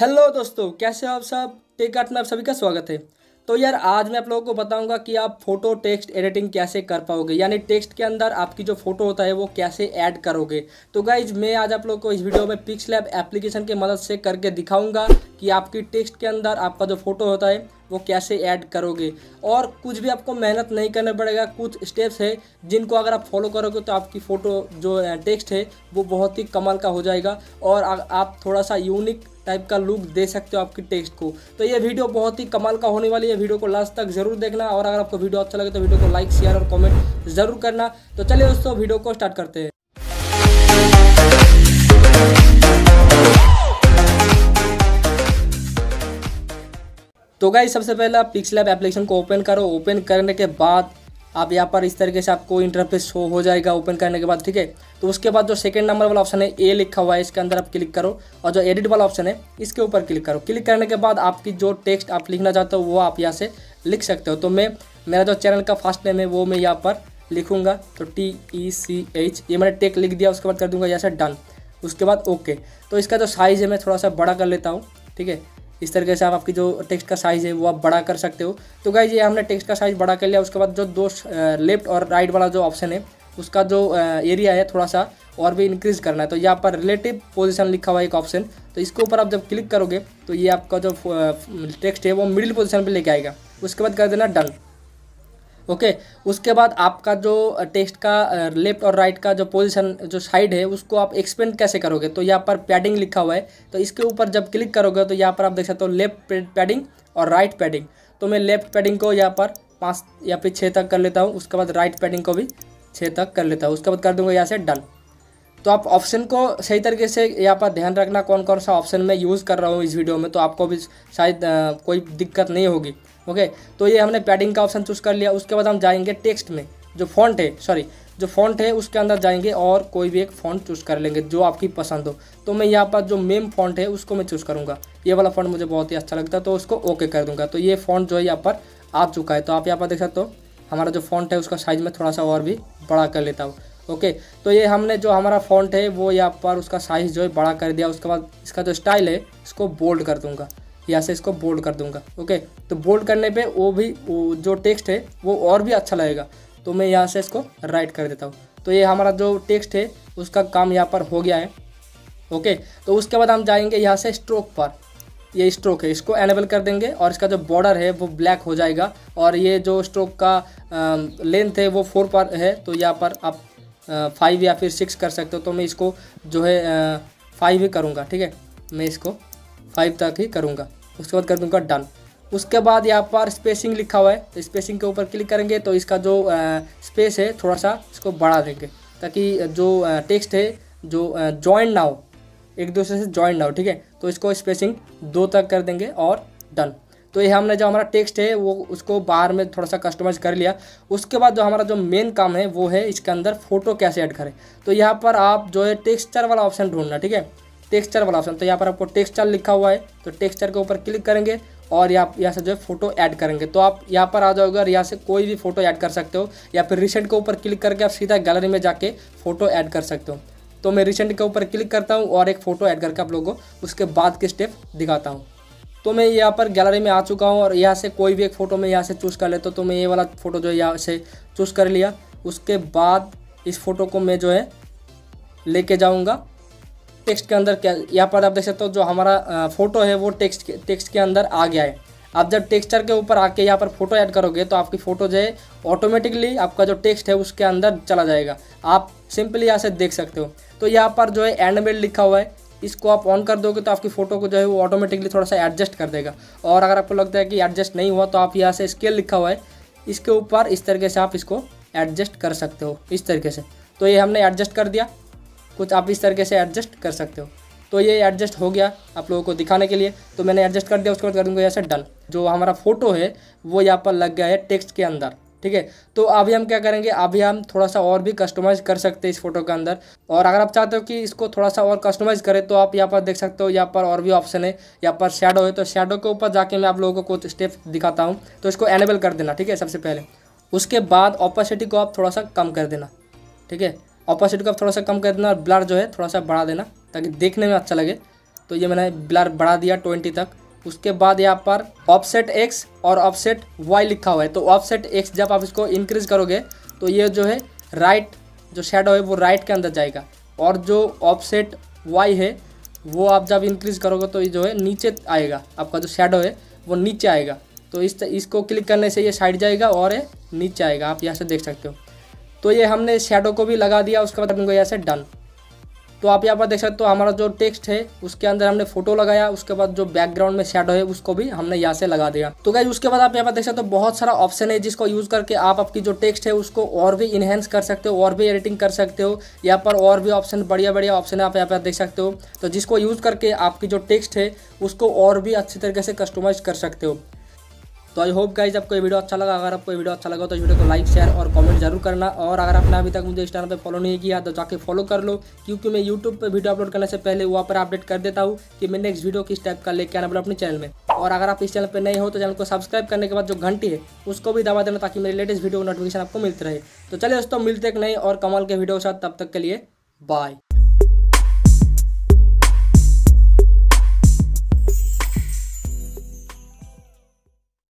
Hello दोस्तों, कैसे हो आप सब? टेक आर्ट में आप सभी का स्वागत है। तो यार, आज मैं आप लोगों को बताऊँगा कि आप फ़ोटो टेक्स्ट एडिटिंग कैसे कर पाओगे, यानी टेक्स्ट के अंदर आपकी जो फ़ोटो होता है वो कैसे ऐड करोगे। तो गाइज़ मैं आज आप लोगों को इस वीडियो में पिक्सलैब एप्लीकेशन की मदद से करके दिखाऊँगा कि आपकी टेक्स्ट के अंदर आपका जो फ़ोटो होता है वो कैसे ऐड करोगे। और कुछ भी आपको मेहनत नहीं करना पड़ेगा, कुछ स्टेप्स है जिनको अगर आप फॉलो करोगे तो आपकी फ़ोटो जो टेक्स्ट है वो बहुत ही कमाल का हो जाएगा। और आप थोड़ा सा यूनिक टाइप का लुक दे सकते हो आपकी टेक्स्ट को। तो ये वीडियो बहुत ही कमाल का होने वाली है। वीडियो को लास्ट तक ज़रूर देखना और अगर आपको वीडियो अच्छा लगे तो वीडियो को लाइक शेयर और कमेंट ज़रूर करना। तो चलिए दोस्तों वीडियो को स्टार्ट करते हैं। तो गाइस सबसे पहले आप पिक्सलैब एप्लीकेशन को ओपन करो। ओपन करने के बाद आप यहाँ पर इस तरीके से आपको इंटरफेस शो हो जाएगा। ओपन करने के बाद, ठीक है? तो उसके बाद जो सेकंड नंबर वाला ऑप्शन है ए लिखा हुआ है, इसके अंदर आप क्लिक करो और जो एडिट वाला ऑप्शन है, इसके ऊपर क्लिक करो। क्लिक करने के बाद आपकी जो टेक्स्ट आप लिखना चाहते हो, वो आप यहाँ से लिख सकते हो। तो मैं, मेरा जो चैनल का फ़र्स्ट नेम है, वो मैं यहाँ पर लिखूँगा। तो टी ई सी एच ये मैंने टेक लिख दिया, उसके बाद कर दूँगा यहाँ से डन उसके बाद ओके तो इसका जो साइज़ है, मैं थोड़ा सा बड़ा कर लेता हूँ, ठीक है? इस तरीके से आप आपकी जो टेक्स्ट का साइज़ है, वो आप बड़ा कर सकते हो। तो गाइज़ ये हमने टेक्स्ट का साइज़ बड़ा कर लिया। उसके बाद जो दो लेफ़्ट और राइट वाला जो ऑप्शन है उसका जो एरिया है थोड़ा सा और भी इंक्रीज़ करना है। तो यहाँ पर रिलेटिव पोजीशन लिखा हुआ एक ऑप्शन तो इसके ऊपर आप जब क्लिक करोगे तो ये आपका जो टेक्स्ट है वो मिडिल पोजीशन पे लेके आएगा। उसके बाद कर देना डन ओके उसके बाद आपका जो टेक्स्ट का लेफ़्ट और राइट का जो पोजीशन जो साइड है, उसको आप एक्सपेंड कैसे करोगे? तो यहाँ पर पैडिंग लिखा हुआ है। तो इसके ऊपर जब क्लिक करोगे तो यहाँ पर आप देख सकते हो लेफ़्ट पैडिंग और राइट पैडिंग तो मैं लेफ़्ट पैडिंग को यहाँ पर पाँच या फिर छः तक कर लेता हूँ। उसके बाद राइट पैडिंग को भी छः तक कर लेता हूँ। उसके बाद कर दूँगा यहाँ से डन तो आप ऑप्शन को सही तरीके से यहाँ पर ध्यान रखना कौन कौन सा ऑप्शन मैं यूज़ कर रहा हूँ इस वीडियो में तो आपको भी शायद कोई दिक्कत नहीं होगी। ओके तो ये हमने पैडिंग का ऑप्शन चूज़ कर लिया। उसके बाद हम जाएँगे टेक्स्ट में, जो फॉन्ट है सॉरी जो फॉन्ट है, उसके अंदर जाएँगे और कोई भी एक फॉन्ट चूज़ कर लेंगे, जो आपकी पसंद हो। तो मैं यहाँ पर जो मेम फॉन्ट है, उसको मैं चूज़ करूँगा। ये वाला फॉन्ट मुझे बहुत ही अच्छा लगता है तो उसको ओके कर दूँगा। तो ये फॉन्ट जो है यहाँ पर आ चुका है। तो आप यहाँ पर देख सकते हो हमारा जो फॉन्ट है उसका साइज़ में थोड़ा सा और भी बड़ा कर लेता हूँ। ओके तो ये हमने जो हमारा फॉन्ट है, वो यहाँ पर उसका साइज़ जो है बड़ा कर दिया। उसके बाद इसका जो स्टाइल है, इसको बोल्ड कर दूँगा। यहाँ से इसको बोल्ड कर दूँगा। ओके तो बोल्ड करने पे वो भी, वो जो टेक्स्ट है, वो और भी अच्छा लगेगा। तो मैं यहाँ से इसको राइट कर देता हूँ। तो ये हमारा जो टेक्स्ट है, उसका काम यहाँ पर हो गया है। ओके तो उसके बाद हम जाएँगे यहाँ से स्ट्रोक पर। ये स्ट्रोक है। इसको एनेबल कर देंगे और इसका जो बॉर्डर है वो ब्लैक हो जाएगा। और ये जो स्ट्रोक का लेंथ है वो फोर पर है तो यहाँ पर आप फाइव या फिर सिक्स कर सकते हो। तो मैं इसको जो है फाइव ही करूँगा, ठीक है? मैं इसको फाइव तक ही करूँगा। उसके बाद कर दूँगा डन उसके बाद यहाँ पर स्पेसिंग लिखा हुआ है। तो स्पेसिंग के ऊपर क्लिक करेंगे तो इसका जो स्पेस है थोड़ा सा इसको बढ़ा देंगे। ताकि जो टेक्स्ट है, जो जॉइंट ना हो एक दूसरे से ज्वाइन ना हो, ठीक है? तो इसको स्पेसिंग दो तक कर देंगे और डन तो ये हमने जो हमारा टेक्स्ट है, वो उसको बाहर में थोड़ा सा कस्टमाइज कर लिया। उसके बाद जो हमारा जो मेन काम है, वो है इसके अंदर फ़ोटो कैसे ऐड करें। तो यहाँ पर आप जो है टेक्स्चर वाला ऑप्शन ढूंढना, ठीक है? टेक्स्चर वाला ऑप्शन तो यहाँ पर आपको टेक्स्चर लिखा हुआ है तो टेक्स्चर के ऊपर क्लिक करेंगे और यहाँ यहाँ से जो है फ़ोटो ऐड करेंगे। तो आप यहाँ पर आ जाओगे और यहाँ से कोई भी फ़ोटो ऐड कर सकते हो, या फिर रिसेंट के ऊपर क्लिक करके आप सीधा गैलरी में जाके फ़ोटो ऐड कर सकते हो। तो मैं रिसेंट के ऊपर क्लिक करता हूँ और एक फ़ोटो ऐड करके आप लोगों को, उसके बाद के स्टेप दिखाता हूँ। तो मैं यहाँ पर गैलरी में आ चुका हूँ और यहाँ से कोई भी एक फ़ोटो मैं यहाँ से चूज़ कर लेता हूँ तो मैं ये वाला फ़ोटो जो है यहाँ से चूज़ कर लिया। उसके बाद इस फ़ोटो को मैं जो है लेके जाऊँगा। टेक्स्ट के अंदर क्या, यहाँ पर आप देख सकते हो जो हमारा फ़ोटो है वो टेक्स्ट टेक्स्ट के अंदर आ गया है। आप जब टेक्सचर के ऊपर आके यहाँ पर फ़ोटो ऐड करोगे तो आपकी फ़ोटो जो है ऑटोमेटिकली आपका जो टेक्स्ट है, उसके अंदर चला जाएगा। आप सिंपली यहाँ से देख सकते हो। तो यहाँ पर जो है एंड मेल लिखा हुआ है। इसको आप ऑन कर दोगे तो आपकी फ़ोटो को जो है, वो ऑटोमेटिकली थोड़ा सा एडजस्ट कर देगा। और अगर आपको लगता है कि एडजस्ट नहीं हुआ तो आप यहाँ से स्केल लिखा हुआ है। इसके ऊपर इस तरीके से आप इसको एडजस्ट कर सकते हो। इस तरीके से। तो ये हमने एडजस्ट कर दिया। कुछ आप इस तरीके से एडजस्ट कर सकते हो। तो ये एडजस्ट हो गया आप लोगों को दिखाने के लिए। तो मैंने एडजस्ट कर दिया, उसके बाद कर दूँगा ऐसे डन जो हमारा फ़ोटो है, वो यहाँ पर लग गया है टेक्स्ट के अंदर, ठीक है? तो अभी हम क्या करेंगे, अभी हम थोड़ा सा और भी कस्टमाइज़ कर सकते हैं इस फ़ोटो के अंदर। और अगर आप चाहते हो कि इसको थोड़ा सा और कस्टमाइज़ करें तो आप यहाँ पर देख सकते हो, यहाँ पर और भी ऑप्शन है। यहाँ पर शेडो है तो शेडो के ऊपर जाके मैं आप लोगों को कुछ स्टेप दिखाता हूँ। तो इसको एनेबल कर देना, ठीक है? सबसे पहले। उसके बाद ऑपोसिटी को आप थोड़ा सा कम कर देना, ठीक है? ऑपोजिट को आप थोड़ा सा कम कर देना और ब्लर जो है थोड़ा सा बढ़ा देना। ताकि देखने में अच्छा लगे। तो ये मैंने ब्लर बढ़ा दिया ट्वेंटी तक। उसके बाद यहाँ पर ऑफसेट एक्स और ऑफसेट वाई लिखा हुआ है। तो ऑफसेट एक्स जब आप इसको इंक्रीज करोगे तो ये जो है राइट जो शेडो है वो राइट के अंदर जाएगा। और जो ऑफसेट वाई है, वो आप जब इंक्रीज करोगे तो ये जो है नीचे आएगा। आपका जो शेडो है, वो नीचे आएगा। तो इस इसको क्लिक करने से ये साइड जाएगा और ये नीचे आएगा। आप यहाँ से देख सकते हो। तो ये हमने शेडो को भी लगा दिया, उसके बाद हमको यहाँ से डन तो आप यहाँ पर देख सकते हो हमारा जो टेक्स्ट है, उसके अंदर हमने फ़ोटो लगाया, उसके बाद जो बैकग्राउंड में शेडो है, उसको भी हमने यहाँ से लगा दिया। तो गाइज़ उसके बाद आप यहाँ पर देख सकते हो बहुत सारा ऑप्शन है जिसको यूज़ करके आप आपकी जो टेक्स्ट है, उसको और भी इनहेंस कर सकते हो, और भी एडिटिंग कर सकते हो। यहाँ पर और भी ऑप्शन बढ़िया बढ़िया ऑप्शन आप यहाँ पर देख सकते हो। तो जिसको यूज़ करके आपकी जो टेक्स्ट है, उसको और भी अच्छी तरीके से कस्टमाइज कर सकते हो। तो आई होप गाइज़ आपको ये वीडियो अच्छा लगा। अगर आपको ये वीडियो अच्छा लगा तो इस वीडियो को लाइक शेयर और कमेंट ज़रूर करना। और अगर आपने अभी तक मुझे इस चैनल पे फॉलो नहीं किया तो जाके फॉलो कर लो, क्योंकि मैं यूट्यूब पे वीडियो अपलोड करने से पहले वहाँ पर अपडेट कर देता हूँ कि मैं नेक्स्ट वीडियो किस टाइप का लेके आना बोला अपने चैनल में। और अगर आप इस चैनल पर नए हो तो चैनल को सब्सक्राइब करने के बाद जो घंटी है, उसको भी दबा देना ताकि मेरे लेटेस्ट वीडियो नोटिफिकेशन आपको मिलते रहे। तो चलिए दोस्तों, मिलते एक नए और कमाल के वीडियो के साथ। तब तक के लिए बाय